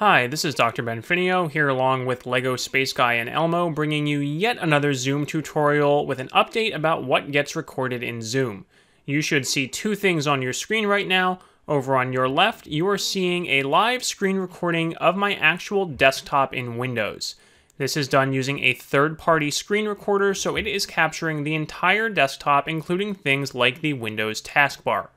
Hi, this is Dr. Ben Finio here along with LEGO Space Guy and Elmo bringing you yet another Zoom tutorial with an update about what gets recorded in Zoom. You should see two things on your screen right now. Over on your left, you are seeing a live screen recording of my actual desktop in Windows. This is done using a third-party screen recorder, so it is capturing the entire desktop, including things like the Windows taskbar.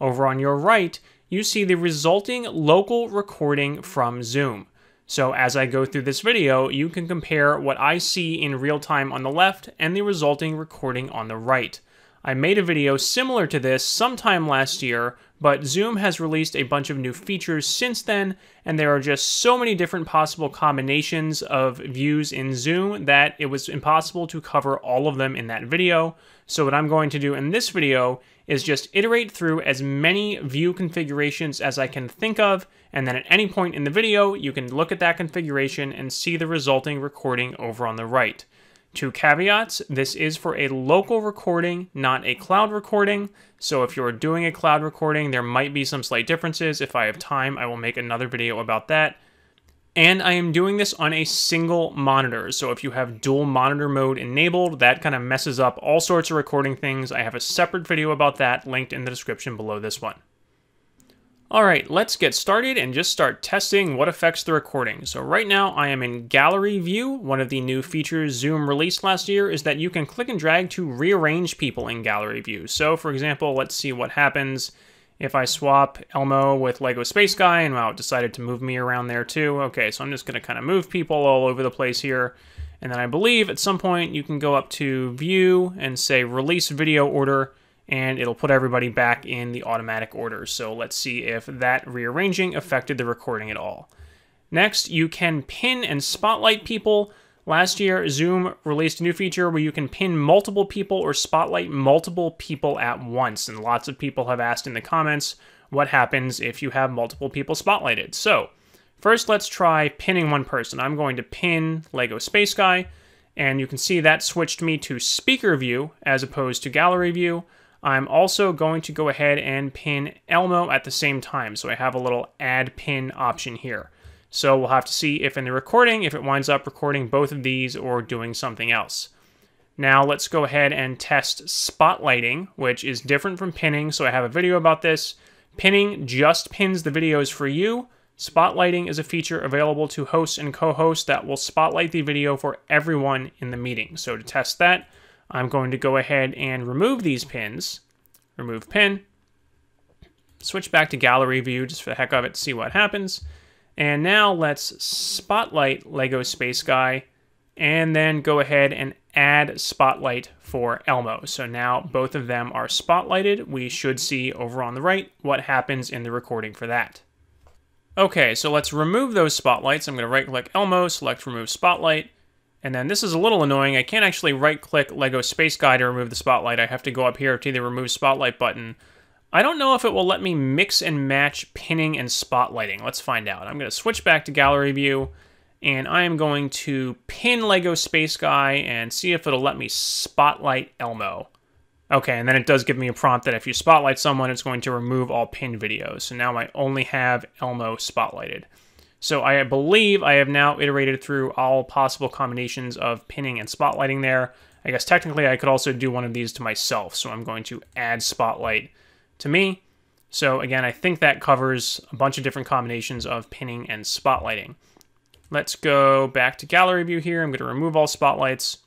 Over on your right, you see the resulting local recording from Zoom. So as I go through this video, you can compare what I see in real time on the left and the resulting recording on the right. I made a video similar to this sometime last year, but Zoom has released a bunch of new features since then, and there are just so many different possible combinations of views in Zoom that it was impossible to cover all of them in that video. So what I'm going to do in this video is just iterate through as many view configurations as I can think of, and then at any point in the video, you can look at that configuration and see the resulting recording over on the right. Two caveats, this is for a local recording, not a cloud recording. So if you're doing a cloud recording, there might be some slight differences. If I have time, I will make another video about that. And I am doing this on a single monitor. So if you have dual monitor mode enabled, that kind of messes up all sorts of recording things. I have a separate video about that linked in the description below this one. All right, let's get started and just start testing what affects the recording. So right now I am in gallery view. One of the new features Zoom released last year is that you can click and drag to rearrange people in gallery view. So for example, let's see what happens if I swap Elmo with Lego Space Guy, and wow, it decided to move me around there too. Okay, so I'm just to kind of move people all over the place here. And then I believe at some point you can go up to View and say Release Video Order, and it'll put everybody back in the automatic order. So let's see if that rearranging affected the recording at all. Next, you can pin and spotlight people. Last year, Zoom released a new feature where you can pin multiple people or spotlight multiple people at once. And lots of people have asked in the comments what happens if you have multiple people spotlighted. So, first let's try pinning one person. I'm going to pin Lego Space Guy, and you can see that switched me to speaker view as opposed to gallery view. I'm also going to go ahead and pin Elmo at the same time. So I have a little add pin option here. So we'll have to see if in the recording, if it winds up recording both of these or doing something else. Now let's go ahead and test spotlighting, which is different from pinning. So I have a video about this. Pinning just pins the videos for you. Spotlighting is a feature available to hosts and co-hosts that will spotlight the video for everyone in the meeting. So to test that, I'm going to go ahead and remove these pins. Remove pin. Switch back to gallery view just for the heck of it to see what happens. And now let's spotlight Lego Space Guy and then go ahead and add spotlight for Elmo. So now both of them are spotlighted. We should see over on the right what happens in the recording for that. Okay, so let's remove those spotlights. I'm going to right click Elmo, select remove spotlight. And then this is a little annoying. I can't actually right click Lego Space Guy to remove the spotlight. I have to go up here to the remove spotlight button. I don't know if it will let me mix and match pinning and spotlighting. Let's find out. I'm going to switch back to gallery view and I am going to pin Lego Space Guy and see if it'll let me spotlight Elmo. Okay, and then it does give me a prompt that if you spotlight someone, it's going to remove all pinned videos. So now I only have Elmo spotlighted. So I believe I have now iterated through all possible combinations of pinning and spotlighting there. I guess technically I could also do one of these to myself. So I'm going to add spotlight to me. So again, I think that covers a bunch of different combinations of pinning and spotlighting. Let's go back to gallery view here. I'm going to remove all spotlights.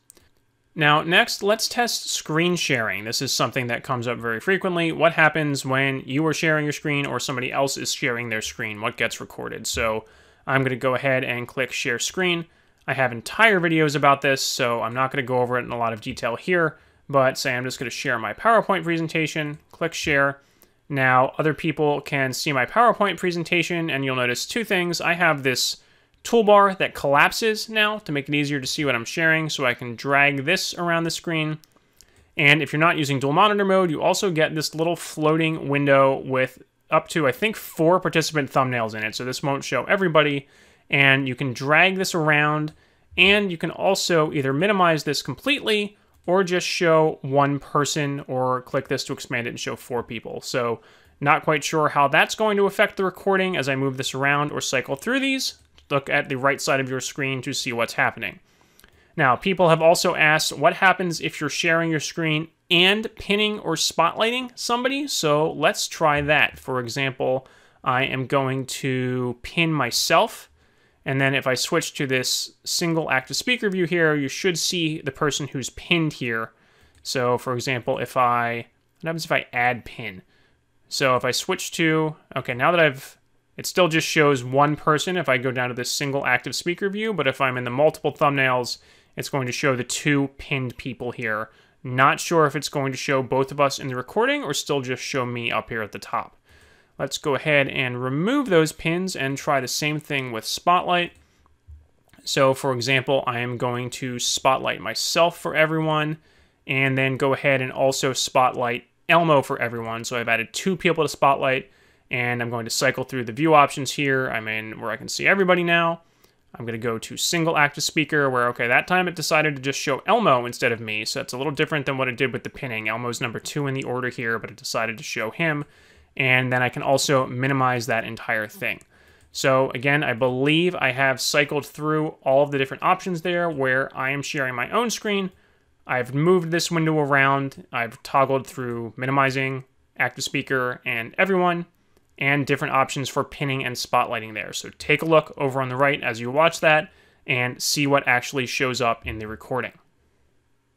Now, next, let's test screen sharing. This is something that comes up very frequently. What happens when you are sharing your screen or somebody else is sharing their screen? What gets recorded? So I'm going to go ahead and click share screen. I have entire videos about this, so I'm not going to go over it in a lot of detail here, but say I'm just going to share my PowerPoint presentation, click share. Now, other people can see my PowerPoint presentation, and you'll notice two things. I have this toolbar that collapses now to make it easier to see what I'm sharing, so I can drag this around the screen. And if you're not using dual monitor mode, you also get this little floating window with up to, I think, four participant thumbnails in it. So this won't show everybody. And you can drag this around, and you can also either minimize this completely or just show one person or click this to expand it and show four people. So Not quite sure how that's going to affect the recording as I move this around or cycle through these. Look at the right side of your screen to see what's happening. Now, people have also asked what happens if you're sharing your screen and pinning or spotlighting somebody. So let's try that. For example, I am going to pin myself. And then if I switch to this single active speaker view here, you should see the person who's pinned here. So for example, if I, what happens if I add pin? So if I switch to, okay, now that I've, it still just shows one person if I go down to this single active speaker view, but if I'm in the multiple thumbnails, it's going to show the two pinned people here. Not sure if it's going to show both of us in the recording or still just show me up here at the top. Let's go ahead and remove those pins and try the same thing with Spotlight. So for example, I am going to spotlight myself for everyone and then go ahead and also spotlight Elmo for everyone. So I've added two people to Spotlight, and I'm going to cycle through the view options here. I'm in where I can see everybody now. I'm going to go to single active speaker where, okay, that time it decided to just show Elmo instead of me. So that's a little different than what it did with the pinning. Elmo's number two in the order here, but it decided to show him. And then I can also minimize that entire thing. So again, I believe I have cycled through all of the different options there where I am sharing my own screen I've moved this window around. I've toggled through minimizing, active speaker, and everyone, and different options for pinning and spotlighting there. So take a look over on the right as you watch that and see what actually shows up in the recording.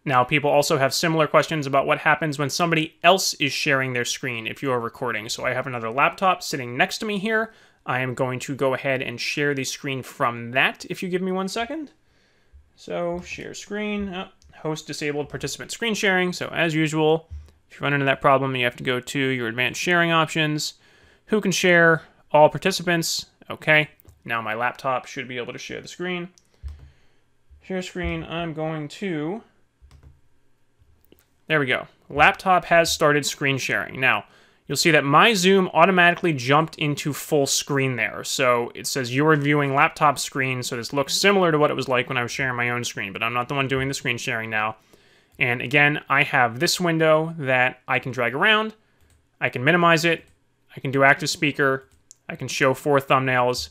Now, people also have similar questions about what happens when somebody else is sharing their screen if you are recording. So I have another laptop sitting next to me here. I am going to go ahead and share the screen from that if you give me one second. So share screen. Oh, host disabled participant screen sharing. So as usual, if you run into that problem, you have to go to your advanced sharing options. Who can share? All participants. Okay. Now my laptop should be able to share the screen. Share screen, I'm going to... There we go. Laptop has started screen sharing. Now, you'll see that my Zoom automatically jumped into full screen there. So it says you're viewing laptop screen, so this looks similar to what it was like when I was sharing my own screen, but I'm not the one doing the screen sharing now. And again, I have this window that I can drag around, I can minimize it, I can do active speaker, I can show four thumbnails,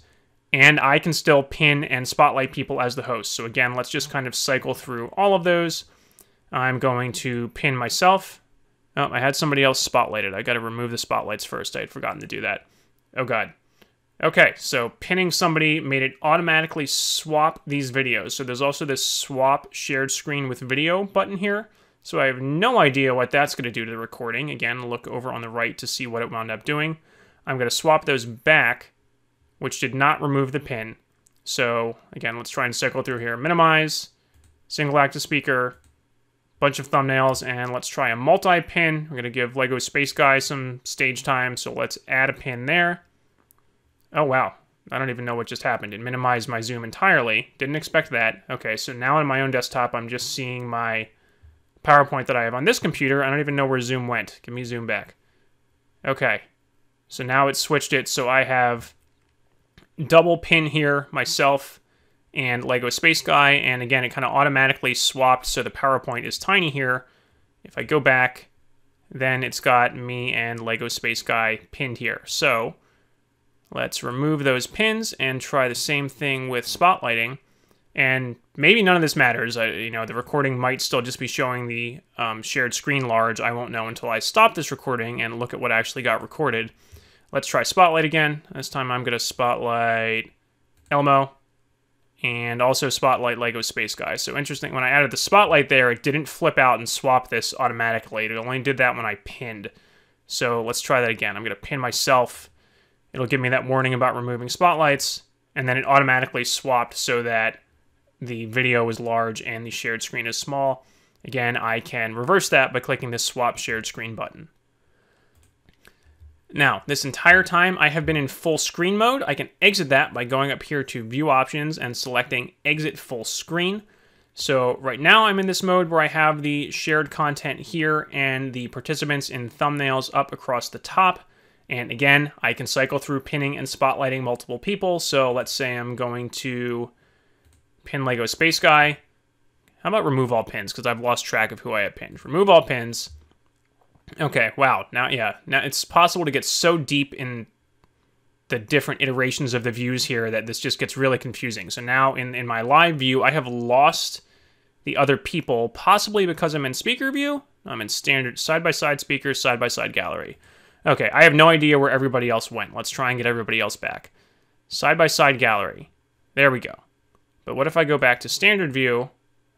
and I can still pin and spotlight people as the host. So again, let's just kind of cycle through all of those. I'm going to pin myself, Oh, I had somebody else spotlighted. I got to remove the spotlights first. I had forgotten to do that. Oh, God. Okay, so pinning somebody made it automatically swap these videos. So there's also this swap shared screen with video button here. So I have no idea what that's going to do to the recording. Again, look over on the right to see what it wound up doing. I'm going to swap those back, which did not remove the pin. So again, let's try and cycle through here. Minimize, single active speaker, bunch of thumbnails, and let's try a multi-pin. We're going to give LEGO Space Guy some stage time, so let's add a pin there. Oh, wow. I don't even know what just happened. It minimized my zoom entirely. Didn't expect that. Okay, so now on my own desktop, I'm just seeing my PowerPoint that I have on this computer. I don't even know where zoom went. Give me zoom back. Okay, so now it switched it, so I have double pin here myself and Lego Space Guy, and again, it kind of automatically swapped, so the PowerPoint is tiny here. If I go back, then it's got me and Lego Space Guy pinned here. So let's remove those pins and try the same thing with spotlighting. And maybe none of this matters. I, you know, the recording might still just be showing the um, shared screen large. I won't know until I stop this recording and look at what actually got recorded. Let's try spotlight again. This time I'm going to spotlight Elmo and also Spotlight Lego Space Guy. So interesting, when I added the Spotlight there, it didn't flip out and swap this automatically. It only did that when I pinned. So let's try that again. I'm going to pin myself. It'll give me that warning about removing spotlights, and then it automatically swapped so that the video is large and the shared screen is small. Again, I can reverse that by clicking the swap shared screen button. Now, this entire time I have been in full screen mode. I can exit that by going up here to view options and selecting exit full screen. So right now I'm in this mode where I have the shared content here and the participants in thumbnails up across the top. And again, I can cycle through pinning and spotlighting multiple people. So let's say I'm going to pin Lego Space Guy. How about remove all pins? Because I've lost track of who I have pinned. Remove all pins. Okay, wow. Now, yeah, now it's possible to get so deep in the different iterations of the views here that this just gets really confusing. So now in, in my live view, I have lost the other people, possibly because I'm in speaker view. I'm in standard side-by-side speakers, side-by-side gallery. Okay, I have no idea where everybody else went. Let's try and get everybody else back. Side-by-side gallery. There we go. But what if I go back to standard view?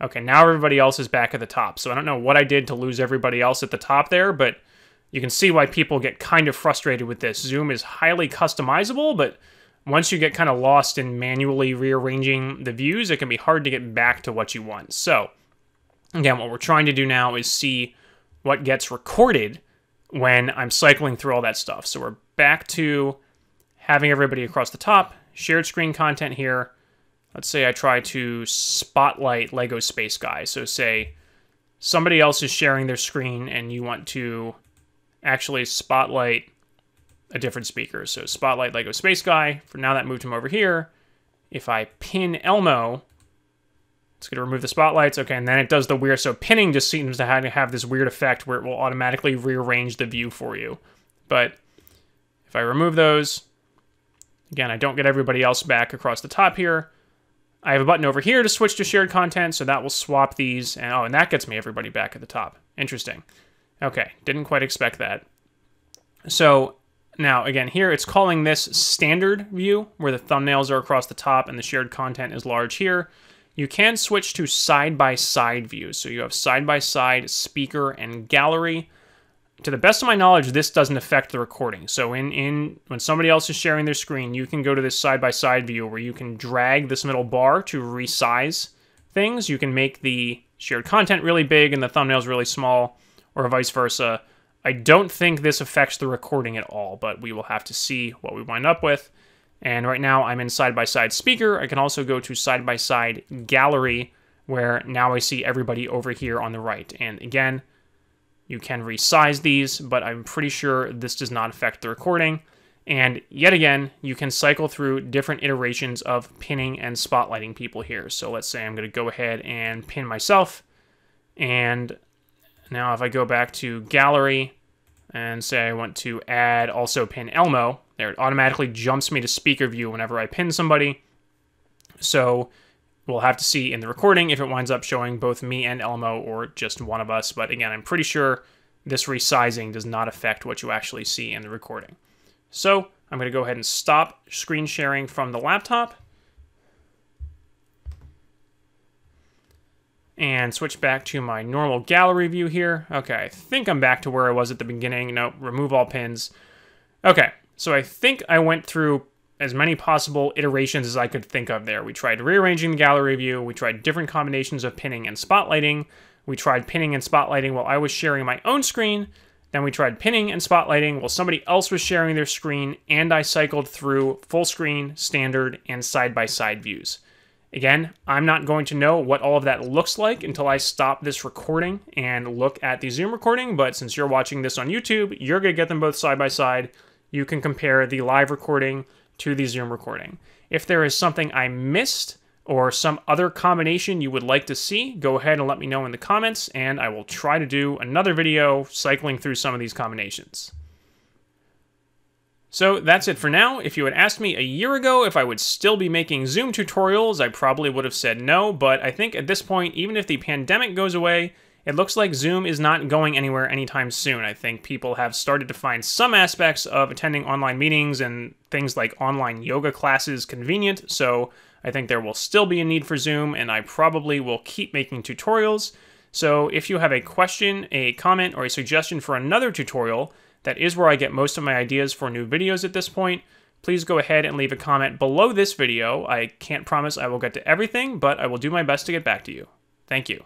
Okay, now everybody else is back at the top. So I don't know what I did to lose everybody else at the top there, but you can see why people get kind of frustrated with this. Zoom is highly customizable, but once you get kind of lost in manually rearranging the views, it can be hard to get back to what you want. So, again, what we're trying to do now is see what gets recorded when I'm cycling through all that stuff. So we're back to having everybody across the top, shared screen content here. Let's say I try to spotlight Lego Space Guy. So say somebody else is sharing their screen and you want to actually spotlight a different speaker. So spotlight Lego Space Guy. For now, that moved him over here. If I pin Elmo, it's going to remove the spotlights. Okay, and then it does the weird. So pinning just seems to have to have this weird effect where it will automatically rearrange the view for you. But if I remove those, again, I don't get everybody else back across the top here. I have a button over here to switch to shared content, so that will swap these. And oh, and that gets me everybody back at the top. Interesting. Okay, didn't quite expect that. So now, again, here it's calling this standard view, where the thumbnails are across the top and the shared content is large here. You can switch to side-by-side -side views. So you have side-by-side, -side, speaker, and gallery. To the best of my knowledge, this doesn't affect the recording. So in, in when somebody else is sharing their screen, you can go to this side-by-side -side view where you can drag this middle bar to resize things. You can make the shared content really big and the thumbnails really small or vice versa. I don't think this affects the recording at all, but we will have to see what we wind up with. And right now I'm in side-by-side -side speaker. I can also go to side-by-side -side gallery, where now I see everybody over here on the right. And again, you can resize these, but I'm pretty sure this does not affect the recording. And yet again, you can cycle through different iterations of pinning and spotlighting people here. So let's say I'm going to go ahead and pin myself. And now if I go back to gallery and say I want to add also pin Elmo, there it automatically jumps me to speaker view whenever I pin somebody. So we'll have to see in the recording if it winds up showing both me and Elmo or just one of us. But again, I'm pretty sure this resizing does not affect what you actually see in the recording. So I'm going to go ahead and stop screen sharing from the laptop and switch back to my normal gallery view here. Okay, I think I'm back to where I was at the beginning. Nope, remove all pins. Okay, so I think I went through as many possible iterations as I could think of there. We tried rearranging the gallery view, we tried different combinations of pinning and spotlighting, we tried pinning and spotlighting while I was sharing my own screen, then we tried pinning and spotlighting while somebody else was sharing their screen, and I cycled through full screen, standard, and side-by-side -side views. Again, I'm not going to know what all of that looks like until I stop this recording and look at the Zoom recording, but since you're watching this on YouTube, you're going to get them both side by side. You can compare the live recording to the Zoom recording. If there is something I missed or some other combination you would like to see, go ahead and let me know in the comments, and I will try to do another video cycling through some of these combinations. So that's it for now. If you had asked me a year ago if I would still be making Zoom tutorials, I probably would have said no, but I think at this point, even if the pandemic goes away, it looks like Zoom is not going anywhere anytime soon. I think people have started to find some aspects of attending online meetings and things like online yoga classes convenient, so I think there will still be a need for Zoom, and I probably will keep making tutorials. So if you have a question, a comment, or a suggestion for another tutorial, that is where I get most of my ideas for new videos at this point. Please go ahead and leave a comment below this video. I can't promise I will get to everything, but I will do my best to get back to you. Thank you.